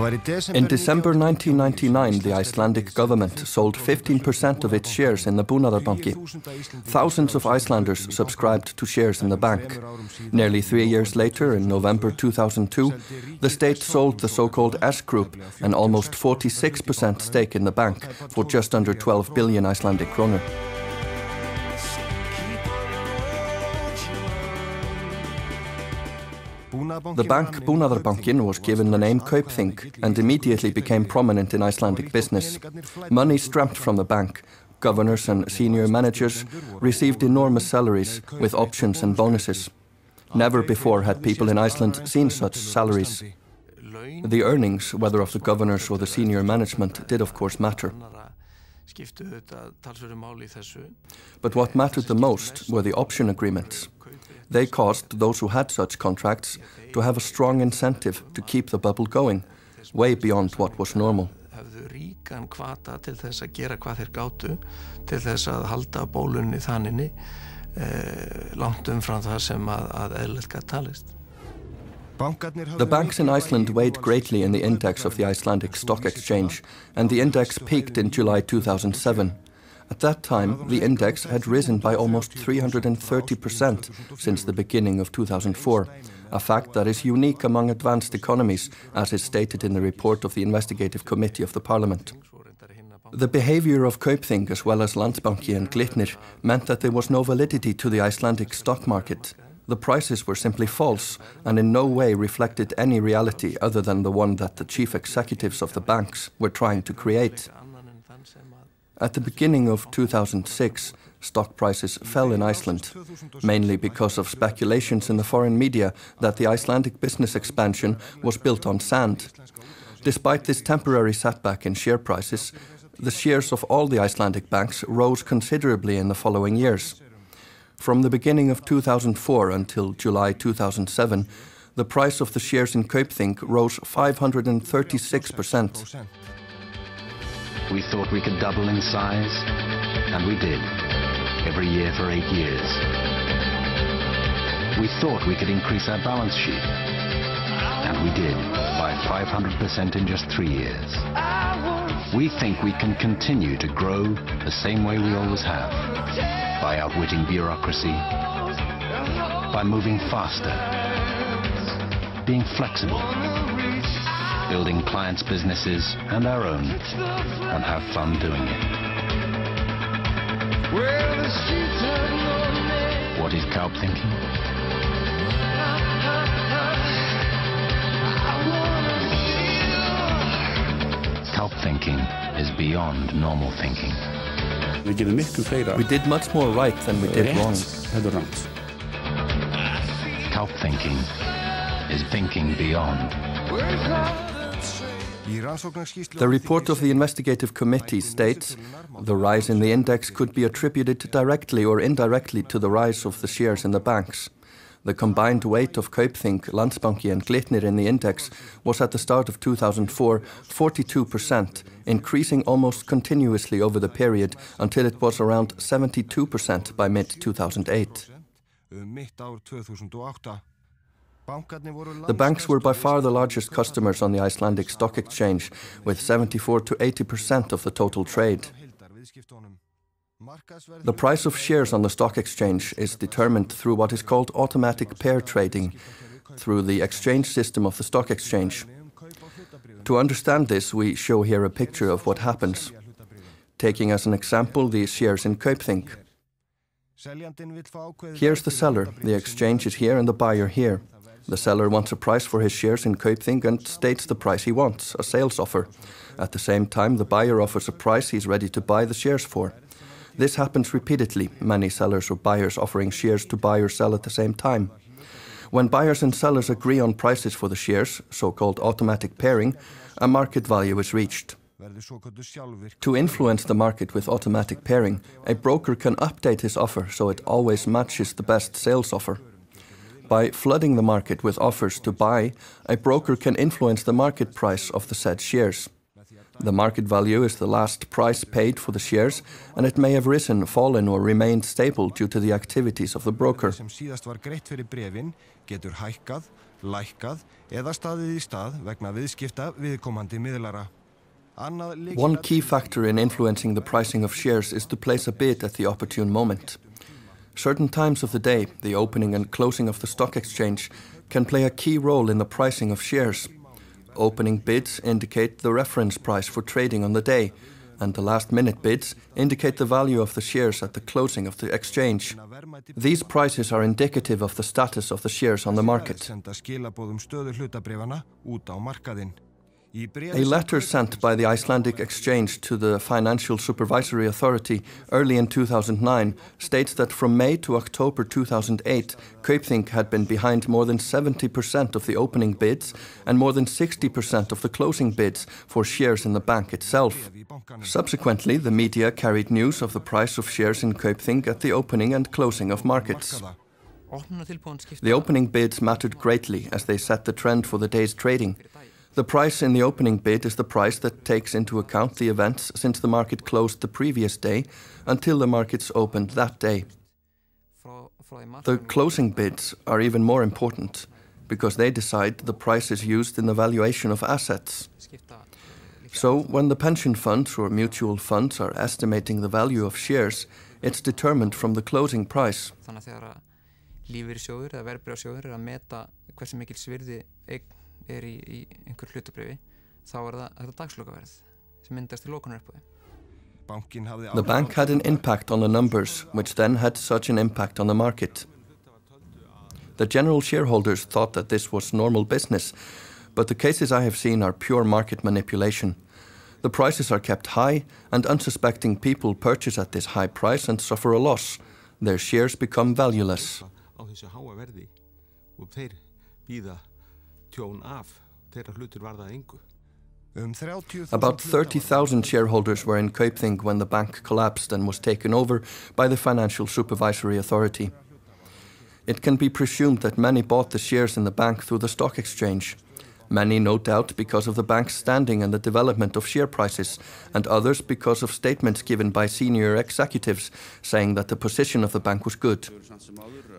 In December 1999, the Icelandic government sold 15% of its shares in the Búnaðarbanki. Thousands of Icelanders subscribed to shares in the bank. Nearly three years later, in November 2002, the state sold the so-called S Group, an almost 46% stake in the bank, for just under 12 billion Icelandic kroner. The bank Búnaðarbankin was given the name Kaupthing and immediately became prominent in Icelandic business. Money strapped from the bank. Governors and senior managers received enormous salaries with options and bonuses. Never before had people in Iceland seen such salaries. The earnings, whether of the governors or the senior management, did of course matter. But what mattered the most were the option agreements. They caused those who had such contracts to have a strong incentive to keep the bubble going, way beyond what was normal. ríkan kvata til þess að gera hvað þeir gátu til þess að halda bólunni þanninni eh, langt umfram það sem að, að eðlert talist. The banks in Iceland weighed greatly in the index of the Icelandic Stock Exchange, and the index peaked in July 2007. At that time, the index had risen by almost 330% since the beginning of 2004, a fact that is unique among advanced economies, as is stated in the report of the Investigative Committee of the Parliament. The behavior of Kaupthing as well as Landsbanki and Glitnir meant that there was no validity to the Icelandic stock market. The prices were simply false and in no way reflected any reality other than the one that the chief executives of the banks were trying to create. At the beginning of 2006, stock prices fell in Iceland, mainly because of speculations in the foreign media that the Icelandic business expansion was built on sand. Despite this temporary setback in share prices, the shares of all the Icelandic banks rose considerably in the following years. From the beginning of 2004 until July 2007, the price of the shares in Kaupthing rose 536%. We thought we could double in size, and we did, every year for eight years. We thought we could increase our balance sheet, and we did, by 500% in just three years. We think we can continue to grow the same way we always have, by outwitting bureaucracy, by moving faster, being flexible, building clients' businesses and our own, and have fun doing it. What is Kaup thinking? Kaup thinking is beyond normal thinking. We did much more right than we did wrong. Kaup thinking is thinking beyond. The report of the investigative committee states the rise in the index could be attributed directly or indirectly to the rise of the shares in the banks. The combined weight of Kaupthing, Landsbanki and Glitnir in the index was at the start of 2004 42%, increasing almost continuously over the period until it was around 72% by mid-2008. The banks were by far the largest customers on the Icelandic Stock Exchange, with 74 to 80% of the total trade. The price of shares on the stock exchange is determined through what is called automatic pair trading, through the exchange system of the stock exchange. To understand this, we show here a picture of what happens. Taking as an example the shares in Kaupthing. Here's the seller, the exchange is here and the buyer here. The seller wants a price for his shares in Kaupthing and states the price he wants, a sales offer. At the same time, the buyer offers a price he's ready to buy the shares for. This happens repeatedly, many sellers or buyers offering shares to buy or sell at the same time. When buyers and sellers agree on prices for the shares, so-called automatic pairing, a market value is reached. To influence the market with automatic pairing, a broker can update his offer so it always matches the best sales offer. By flooding the market with offers to buy, a broker can influence the market price of the said shares. The market value is the last price paid for the shares and it may have risen, fallen or remained stable due to the activities of the broker. sem síðast var greitt fyrir brefin getur hækkað, lækkað eða staðið í stað vegna viðskipta viðkomandi miðlara. Annað One key factor in influencing the pricing of shares is to place a bid at the opportune moment. Certain times of the day, the opening and closing of the stock exchange, can play a key role in the pricing of shares. Opening bids indicate the reference price for trading on the day, and the last minute bids indicate the value of the shares at the closing of the exchange. These prices are indicative of the status of the shares on the market. Senda skilabóðum stöðu hlutabrifana út á markaðinn. Í bréfi A sem letter sent by the Icelandic Exchange to the Financial Supervisory Authority early in 2009 states that from May to October 2008, Kaupthing had been behind more than 70% of the opening bids and more than 60% of the closing bids for shares in the bank itself. Subsequently, the media carried news of the price of shares in Kaupthing at the opening and closing of markets. Markaða. opnunartilbúin skipta The opening bids mattered greatly as they set the trend for the day's trading. The price in the opening bid is the price that takes into account the events since the market closed the previous day until the markets opened that day. The closing bids are even more important because they decide the price is used in the valuation of assets. So, when the pension funds or mutual funds are estimating the value of shares, it's determined from the closing price. Þannig að þegar að lífeyrissjóður eða verðbrjársjóður er að meta hversu mikil svirði eign er í, í einhver hlutabrifi þá er það þetta dagslokaverð sem myndast í lókunaröpuði Bankinn The bank had an impact on the numbers, which then had such an impact on the market. The general shareholders thought that this was normal business, but the cases I have seen are pure market manipulation. The prices are kept high, and unsuspecting people purchase at this high price and suffer a loss. Their shares become valueless. Tjón af þeirra hlutur varða að engu Um About 30,000 shareholders were in Kaupthing when the bank collapsed and was taken over by the Financial Supervisory Authority. It can be presumed that many bought the shares in the bank through the stock exchange. Many, no doubt, because of the bank's standing and the development of share prices, and others because of statements given by senior executives saying that the position of the bank was good.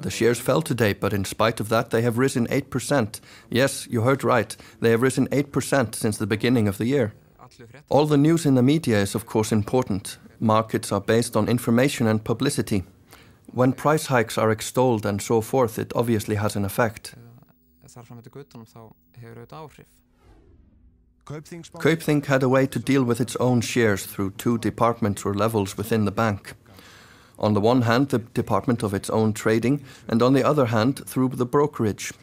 The shares fell today, but in spite of that, they have risen 8%. Yes, you heard right, they have risen 8% since the beginning of the year. All the news in the media is, of course, important. Markets are based on information and publicity. When price hikes are extolled and so forth, it obviously has an effect. Þar fram eftir guttunum þá hefur auðvitað áhrif Kaupþingsbanki Kaupthing had a way to deal with its own shares through two departments or levels within the bank. On the one hand, the department of its own trading, and on the other hand, through the brokerage.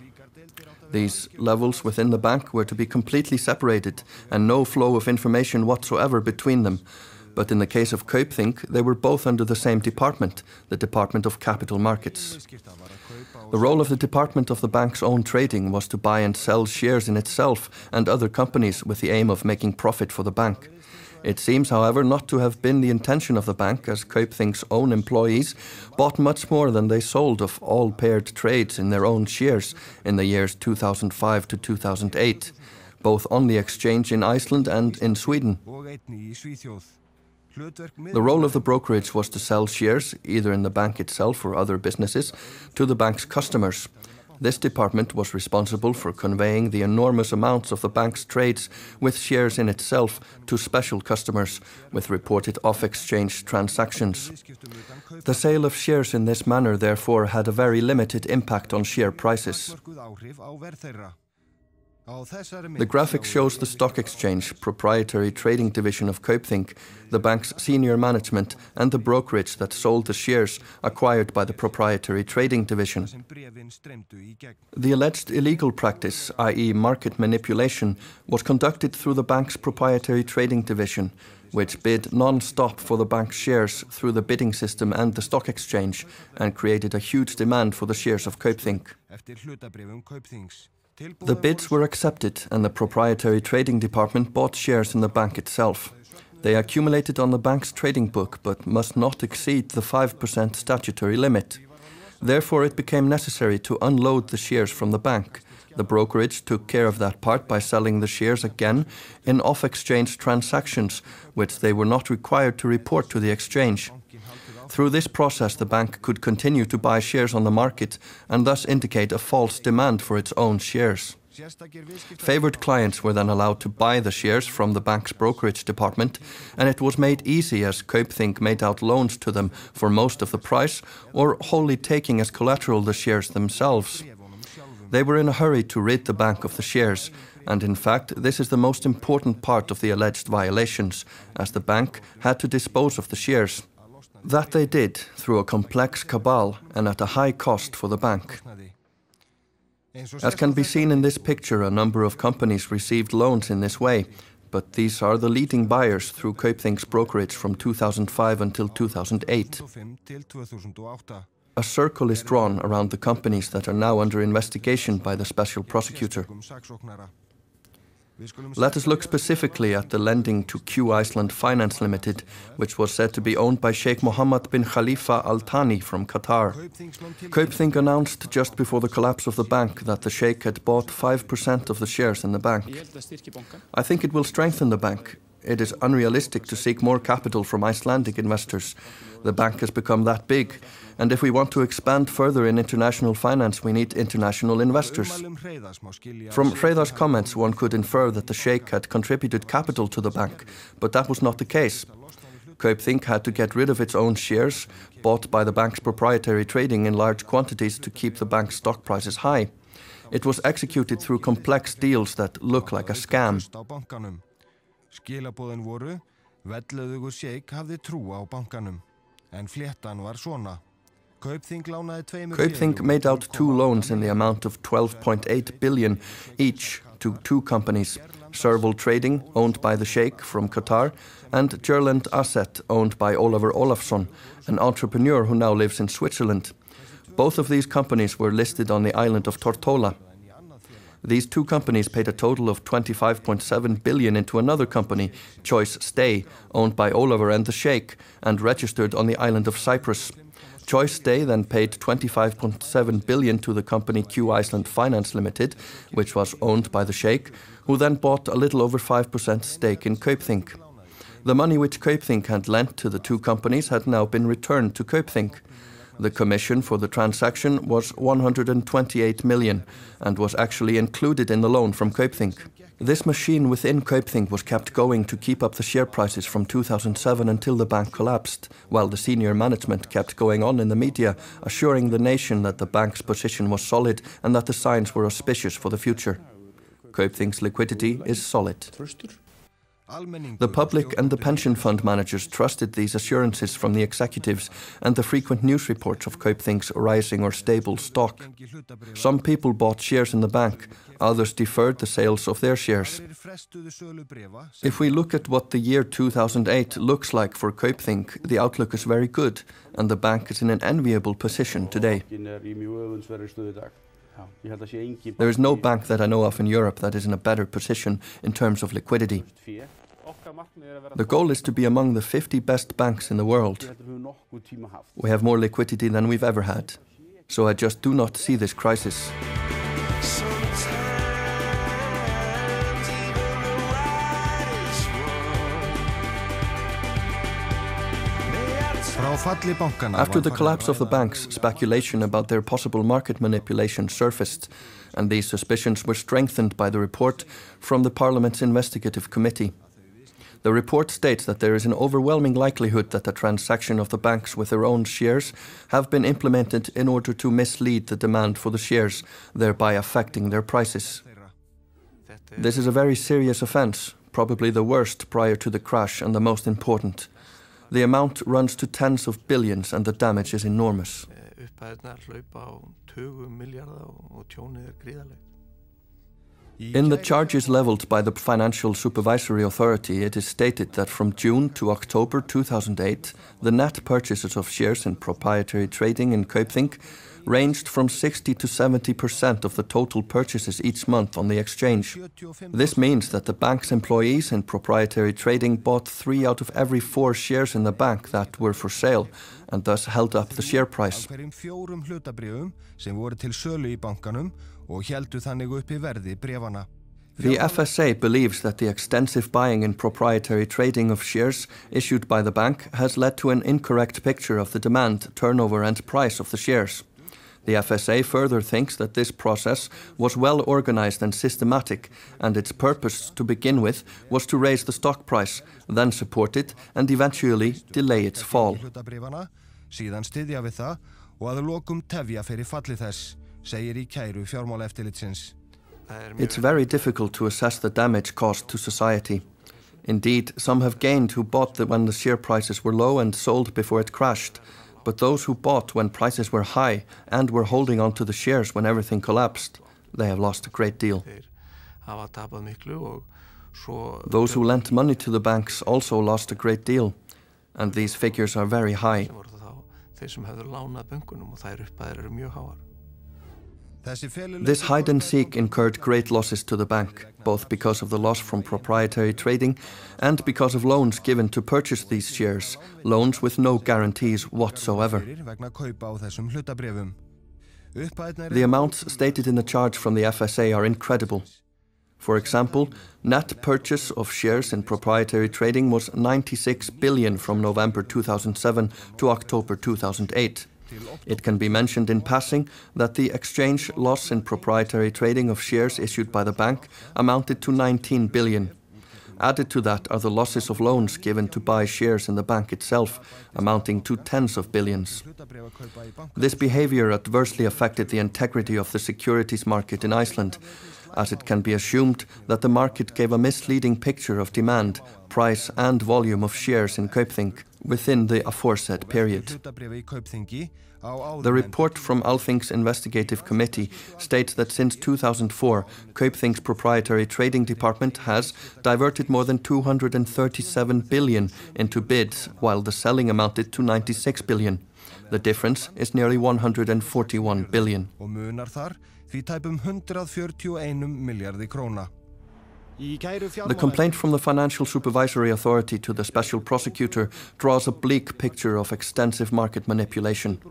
These levels within the bank were to be completely separated and no flow of information whatsoever between them. But in the case of Kaupthing, they were both under the same department, the Department of Capital Markets. The role of the department of the bank's own trading was to buy and sell shares in itself and other companies with the aim of making profit for the bank. It seems, however, not to have been the intention of the bank, as Kaupthing's own employees bought much more than they sold of all paired trades in their own shares in the years 2005 to 2008, both on the exchange in Iceland and in Sweden. The role of the brokerage was to sell shares, either in the bank itself or other businesses, to the bank's customers. This department was responsible for conveying the enormous amounts of the bank's trades with shares in itself to special customers with reported off exchange transactions. The sale of shares in this manner, therefore, had a very limited impact on share prices. The graphic shows the stock exchange, proprietary trading division of Kaupthing, the bank's senior management, and the brokerage that sold the shares acquired by the proprietary trading division. sem brefin streymdu í gegn. The alleged illegal practice, i.e., market manipulation, was conducted through the bank's proprietary trading division, which bid non stop for the bank's shares through the bidding system and the stock exchange, and created a huge demand for the shares of Kaupthing. The bids were accepted, and the proprietary trading department bought shares in the bank itself. They accumulated on the bank's trading book but must not exceed the 5% statutory limit. Therefore, it became necessary to unload the shares from the bank. The brokerage took care of that part by selling the shares again in off exchange transactions, which they were not required to report to the exchange. Through this process, the bank could continue to buy shares on the market and thus indicate a false demand for its own shares. Favored clients were then allowed to buy the shares from the bank's brokerage department, and it was made easy as Kaupthing made out loans to them for most of the price or wholly taking as collateral the shares themselves. They were in a hurry to rid the bank of the shares, and in fact, this is the most important part of the alleged violations, as the bank had to dispose of the shares. That they did through a complex cabal and at a high cost for the bank. As can be seen in this picture, a number of companies received loans in this way, but these are the leading buyers through Kaupthing's brokerage from 2005 until 2008. A circle is drawn around the companies that are now under investigation by the special prosecutor. Let us look specifically at the lending to Q Iceland Finance Limited, which was said to be owned by Sheikh Mohammed bin Khalifa Al Thani from Qatar. Kaupthing announced just before the collapse of the bank that the Sheikh had bought 5% of the shares in the bank. I think it will strengthen the bank. It is unrealistic to seek more capital from Icelandic investors. The bank has become that big and if we want to expand further in international finance, we need international investors. From Hreiðar's comments, one could infer that the Sheikh had contributed capital to the bank, but that was not the case. Kaupthing had to get rid of its own shares, bought by the bank's proprietary trading in large quantities to keep the bank's stock prices high. It was executed through complex deals that look like a scam. Skilabóðin voru, velleðugur Sheikh hafði trú á bankanum, en fléttan var svona. Kaupthing made out two loans in the amount of 12.8 billion each to two companies, Serval Trading, owned by the Sheikh from Qatar, and Gerland Asset, owned by Olafur Olafsson, an entrepreneur who now lives in Switzerland. Both of these companies were listed on the island of Tortola. These two companies paid a total of 25.7 billion into another company, Choice Stay, owned by Olafur and the Sheikh, and registered on the island of Cyprus. Choice Stay then paid 25.7 billion to the company Q Iceland Finance Limited, which was owned by the Sheikh, who then bought a little over 5% stake in Kaupthing. The money which Kaupthing had lent to the two companies had now been returned to Kaupthing. The commission for the transaction was 128 million and was actually included in the loan from Kaupthing. This machine within Kaupthing was kept going to keep up the share prices from 2007 until the bank collapsed, while the senior management kept going on in the media, assuring the nation that the bank's position was solid and that the signs were auspicious for the future. Kaupthing's liquidity is solid. The public and the pension fund managers trusted these assurances from the executives and the frequent news reports of Kaupthing's rising or stable stock. Some people bought shares in the bank, others deferred the sales of their shares. If we look at what the year 2008 looks like for Kaupthing, the outlook is very good and the bank is in an enviable position today. There is no bank that I know of in Europe that is in a better position in terms of liquidity. The goal is to be among the 50 best banks in the world. We have more liquidity than we've ever had. So I just do not see this crisis. After the collapse of the banks, speculation about their possible market manipulation surfaced, and these suspicions were strengthened by the report from the Parliament's Investigative Committee. The report states that there is an overwhelming likelihood that the transaction of the banks with their own shares have been implemented in order to mislead the demand for the shares, thereby affecting their prices. This is a very serious offence, probably the worst prior to the crash and the most important. The amount runs to tens of billions and the damage is enormous. Eh, Uppæðirnar hlaupa á 20 miljardar og tjónið er gríðarlegt. In the charges leveled by the Financial Supervisory Authority, it is stated that from June to October 2008, the net purchases of shares in proprietary trading in Kaupthing ranged from 60 to 70% of the total purchases each month on the exchange. This means that the bank's employees in proprietary trading bought three out of every four shares in the bank that were for sale, and thus held up the share price. Af hverjum fjórum hlutabrifum sem voru til sölu í bankanum og heldu þannig uppi verði brefana. The FSA believes that the extensive buying and proprietary trading of shares issued by the bank has led to an incorrect picture of the demand, turnover, and price of the shares. The FSA further thinks that this process was well organized and systematic, and its purpose to begin with was to raise the stock price, then support it, and eventually delay its fall. Hlutabrifana, síðan styðja við það og að lokum tefja fyrir falli þess, segir í kæru fjármáleftilitsins. It's very difficult to assess the damage caused to society. Indeed, some have gained who bought the, when the share prices were low and sold before it crashed. But those who bought when prices were high and were holding on to the shares when everything collapsed, they have lost a great deal. hafa tapað miklu og svo Those who lent money to the banks also lost a great deal, and these figures are very high. This hide and seek incurred great losses to the bank, both because of the loss from proprietary trading and because of loans given to purchase these shares, loans with no guarantees whatsoever. The amounts stated in the charge from the FSA are incredible. For example, net purchase of shares in proprietary trading was 96 billion from November 2007 to October 2008. It can be mentioned in passing that the exchange loss in proprietary trading of shares issued by the bank amounted to 19 billion. Added to that are the losses of loans given to buy shares in the bank itself, amounting to tens of billions. This behavior adversely affected the integrity of the securities market in Iceland, as it can be assumed that the market gave a misleading picture of demand, price, and volume of shares in Kaupthing within the aforesaid period. The report from Althing's investigative committee states that since 2004, Kaupthing's proprietary trading department has diverted more than 237 billion into bids, while the selling amounted to 96 billion. The difference is nearly 141 billion. The complaint from the Financial Supervisory Authority to the Special Prosecutor draws a bleak picture of extensive market manipulation.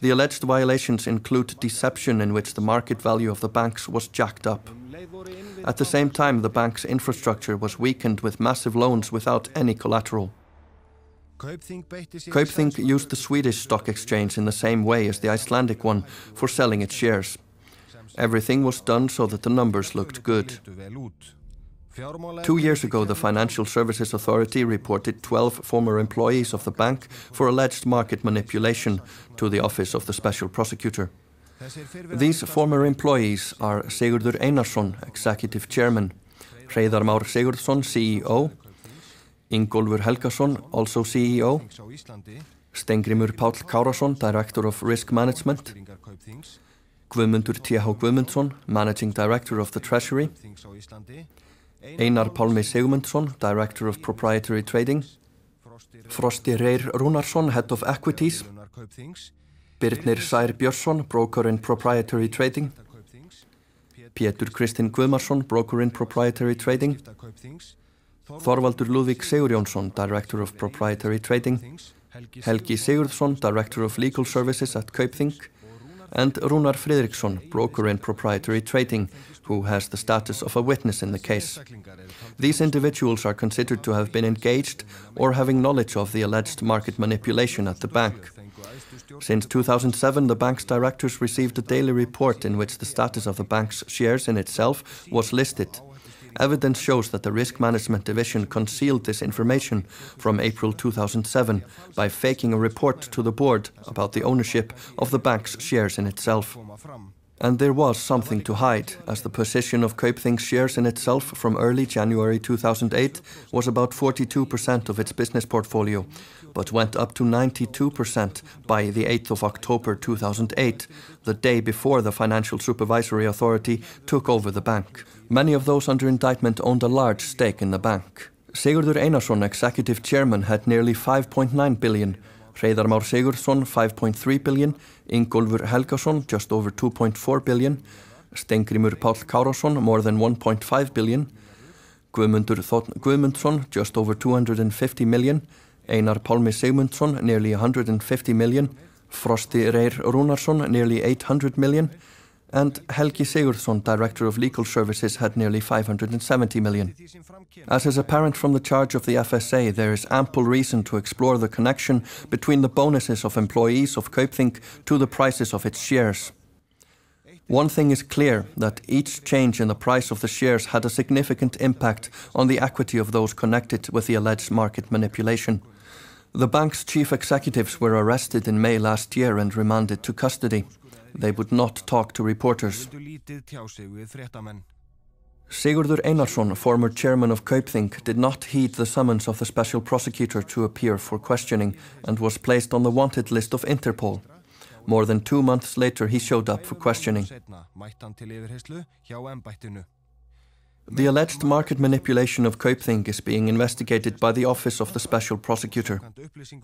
The alleged violations include deception in which the market value of the banks was jacked up. At the same time, the bank's infrastructure was weakened with massive loans without any collateral. Kaupþing beitti sér í Kaupthing used the Swedish stock exchange in the same way as the Icelandic one for selling its shares. Everything was done so that the numbers looked good. Two years ago, the Financial Services Authority reported 12 former employees of the bank for alleged market manipulation to the Office of the Special Prosecutor. These former employees are Sigurdur Einarsson, Executive Chairman, Hreiðar Már Sigurdsson, CEO, Ingólfur Helgason, also CEO, Kaupþings á Íslandi, Steingrímur Páll Kárason, Director of Risk Management, Guðmundur T.H. Guðmundsson, Managing Director of the Treasury, Kaupþings á Íslandi, Einar Pálmi Sigmundsson, Director of Proprietary Trading, Frosti Reyr Rúnarsson, Head of Equities, Birnir Sær Björnsson, Broker in Proprietary Trading, Pétur Kristinn Guðmarsson, Broker in Proprietary Trading, Þorvaldur Lúðvík Sigurjónsson, Director of Proprietary Trading, Helgi Sigurðsson, Director of Legal Services at Kaupthing, and Rúnar Friðriksson, Broker in Proprietary Trading, who has the status of a witness in the case. These individuals are considered to have been engaged or having knowledge of the alleged market manipulation at the bank. Since 2007, the bank's directors received a daily report in which the status of the bank's shares in itself was listed. Evidence shows that the Risk Management Division concealed this information from April 2007 by faking a report to the board about the ownership of the bank's shares in itself. And there was something to hide, as the position of Kaupthing's shares in itself from early January 2008 was about 42% of its business portfolio, but went up to 92% by the 8th of October 2008, the day before the Financial Supervisory Authority took over the bank. Many of those under indictment owned a large stake in the bank. Sigurdur Einarsson, executive chairman, had nearly 5.9 billion, Hreiðar Már Sigurðsson 5.3 billion, Ingólfur Helgason just over 2.4 billion, Stengrimur Páll Kárásson more than 1.5 billion, Guðmundur. Guðmundsson just over 250 million, Einar Pálmi Sigmundsson nearly 150 million, Frosti Reyr Rúnarsson nearly 800 million, and Helgi Sigurðsson, Director of Legal Services, had nearly 570 million. As is apparent from the charge of the FSA, there is ample reason to explore the connection between the bonuses of employees of Kaupthing to the prices of its shares. One thing is clear that each change in the price of the shares had a significant impact on the equity of those connected with the alleged market manipulation. The bank's chief executives were arrested in May last year and remanded to custody. They would not talk to reporters. Sigurður Einarsson, former chairman of Kaupthing, did not heed the summons of the special prosecutor to appear for questioning and was placed on the wanted list of Interpol. More than two months later, he showed up for questioning. The alleged market manipulation of Kaupthing is being investigated by the Office of the Special Prosecutor.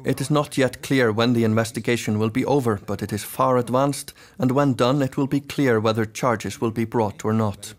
It is not yet clear when the investigation will be over, but it is far advanced, and when done, it will be clear whether charges will be brought or not.